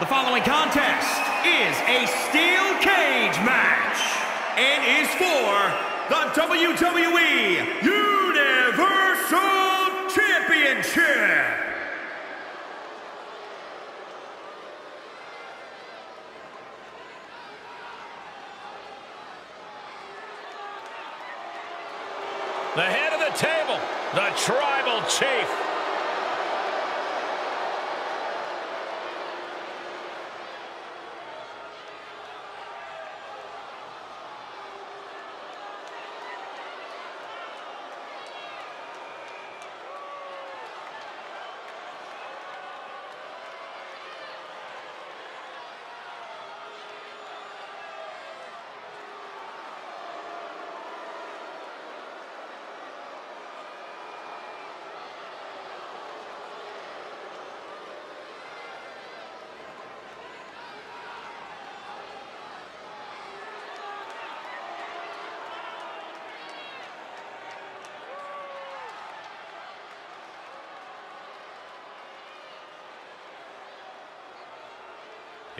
The following contest is a steel cage match and is for the WWE Universal Championship. The head of the table, the Tribal Chief.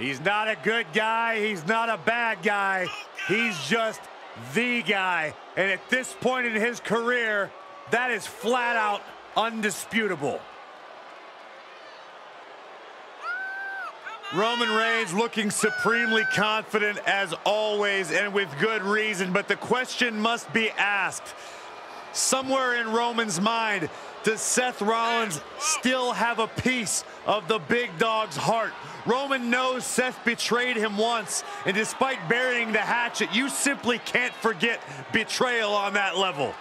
He's not a good guy. He's not a bad guy. He's just the guy. And at this point in his career, that is flat out undisputable. Roman Reigns looking supremely confident as always and with good reason, but the question must be asked. Somewhere in Roman's mind, does Seth Rollins still have a piece of the big dog's heart? Roman knows Seth betrayed him once, and despite burying the hatchet, you simply can't forget betrayal on that level.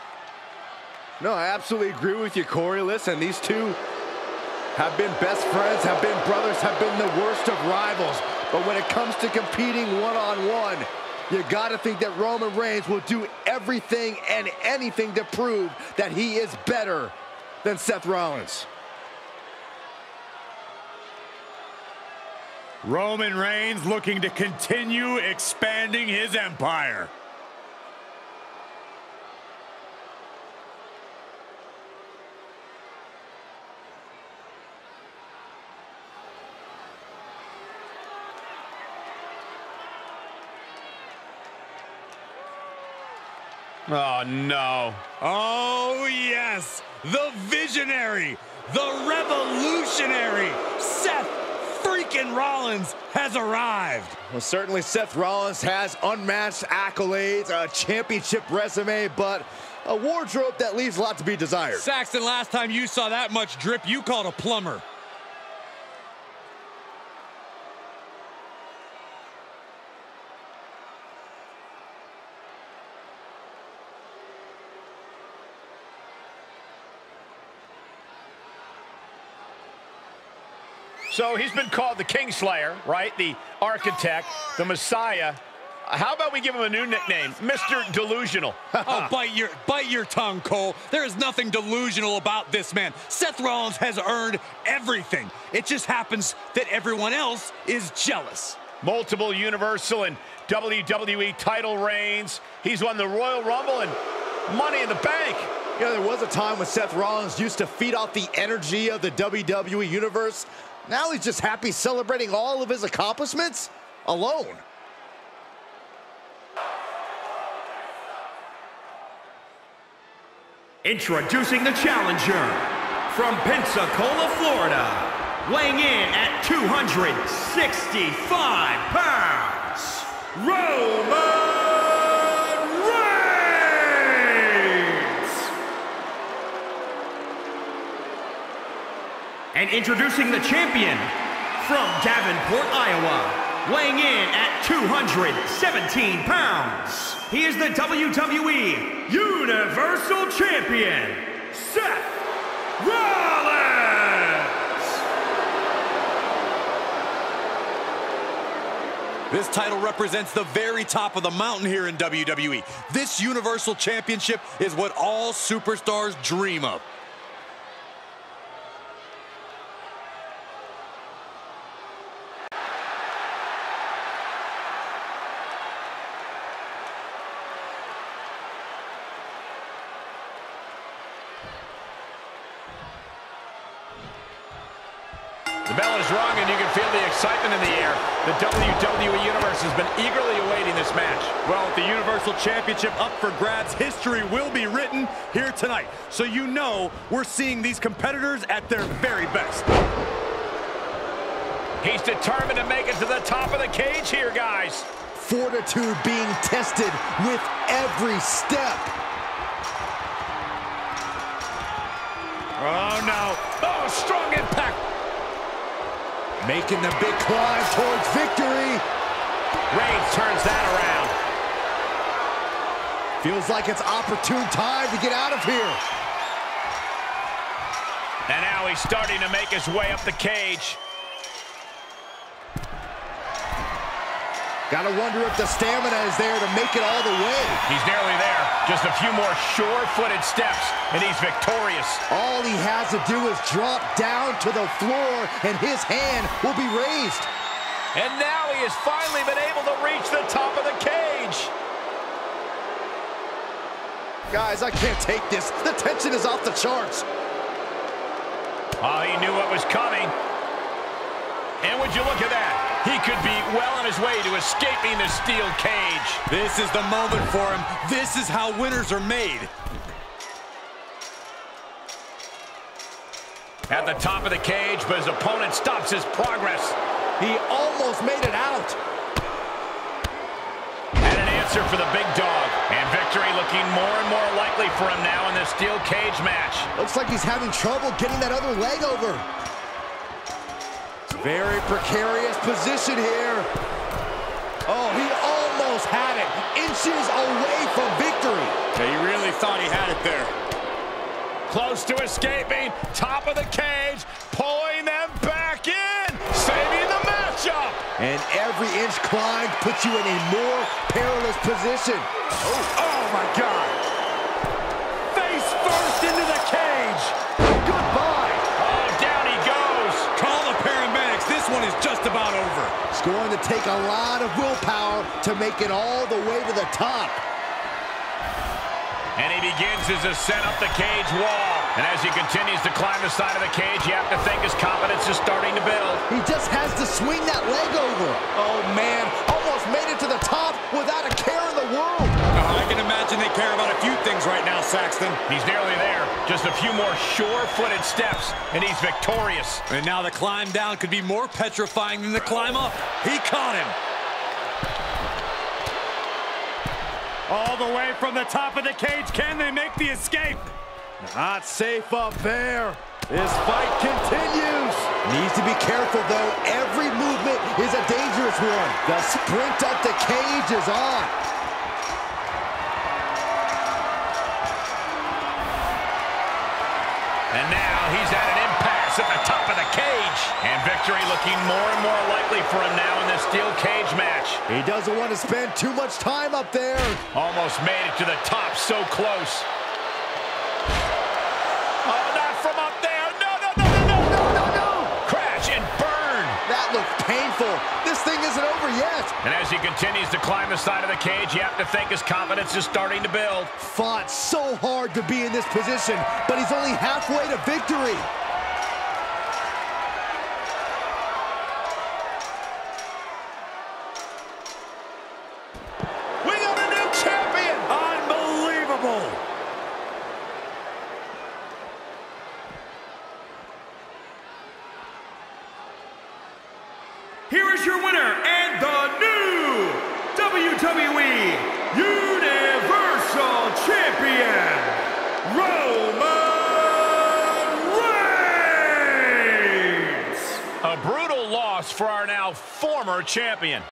No, I absolutely agree with you, Corey. Listen, these two have been best friends, have been brothers, have been the worst of rivals. But when it comes to competing one-on-one, -on -one, you got to think that Roman Reigns will do everything and anything to prove that he is better than Seth Rollins. Roman Reigns looking to continue expanding his empire. Oh, no. Oh, yes. The visionary, the revolutionary, Seth Rollins has arrived. Well, certainly Seth Rollins has unmatched accolades, a championship resume, but a wardrobe that leaves a lot to be desired. Saxton, last time you saw that much drip, you called a plumber. So he's been called the Kingslayer, right? The architect, the Messiah. How about we give him a new nickname, Mr. Delusional? oh, bite your, bite your tongue, Cole. There is nothing delusional about this man. Seth Rollins has earned everything. It just happens that everyone else is jealous. Multiple Universal and WWE title reigns. He's won the Royal Rumble and Money in the Bank. You know, there was a time when Seth Rollins used to feed off the energy of the WWE Universe. Now he's just happy celebrating all of his accomplishments alone. Introducing the challenger from Pensacola, Florida, weighing in at 265 pounds, Roman And introducing the champion from Davenport, Iowa, weighing in at 217 pounds. He is the WWE Universal Champion, Seth Rollins! This title represents the very top of the mountain here in WWE. This Universal Championship is what all superstars dream of. Bell is rung, and you can feel the excitement in the air. The WWE Universe has been eagerly awaiting this match. Well, with the Universal Championship up for grabs, history will be written here tonight. So you know we're seeing these competitors at their very best. He's determined to make it to the top of the cage here, guys. Fortitude being tested with every step. Oh, no. Oh, strong impact. Making the big climb towards victory. Reigns turns that around. Feels like it's opportune time to get out of here. And now he's starting to make his way up the cage. Gotta wonder if the stamina is there to make it all the way. He's nearly there. Just a few more sure-footed steps, and he's victorious. All he has to do is drop down to the floor, and his hand will be raised. And now he has finally been able to reach the top of the cage. Guys, I can't take this. The tension is off the charts. Oh, he knew what was coming. And would you look at that? He could be well on his way to escaping the steel cage. This is the moment for him. This is how winners are made. At the top of the cage, but his opponent stops his progress. He almost made it out. And an answer for the big dog. And victory looking more and more likely for him now in this steel cage match. Looks like he's having trouble getting that other leg over. Very precarious position here. Oh, he almost had it. Inches away from victory. Yeah, he really thought he had it there. Close to escaping. Top of the cage. Pulling them back in. Saving the matchup. And every inch climbed puts you in a more perilous position. Oh, oh my God. Face first into the cage. It's going to take a lot of willpower to make it all the way to the top. And he begins his ascent up the cage wall. And as he continues to climb the side of the cage, you have to think his confidence is starting to build. He just has to swing that leg over. Oh, man. Almost made it to the top without a care care about a few things right now, Saxton. He's nearly there. Just a few more sure-footed steps, and he's victorious. And now the climb down could be more petrifying than the climb up. He caught him. All the way from the top of the cage. Can they make the escape? Not safe up there. This fight continues. Needs to be careful, though. Every movement is a dangerous one. The sprint up the cage is on. And now he's at an impasse at the top of the cage. And victory looking more and more likely for him now in this steel cage match. He doesn't want to spend too much time up there. Almost made it to the top, so close. And as he continues to climb the side of the cage, you have to think his confidence is starting to build. Fought so hard to be in this position, but he's only halfway to victory. We got a new champion. Unbelievable. Here is your winner and the new WWE Universal Champion, Roman Reigns! A brutal loss for our now former champion.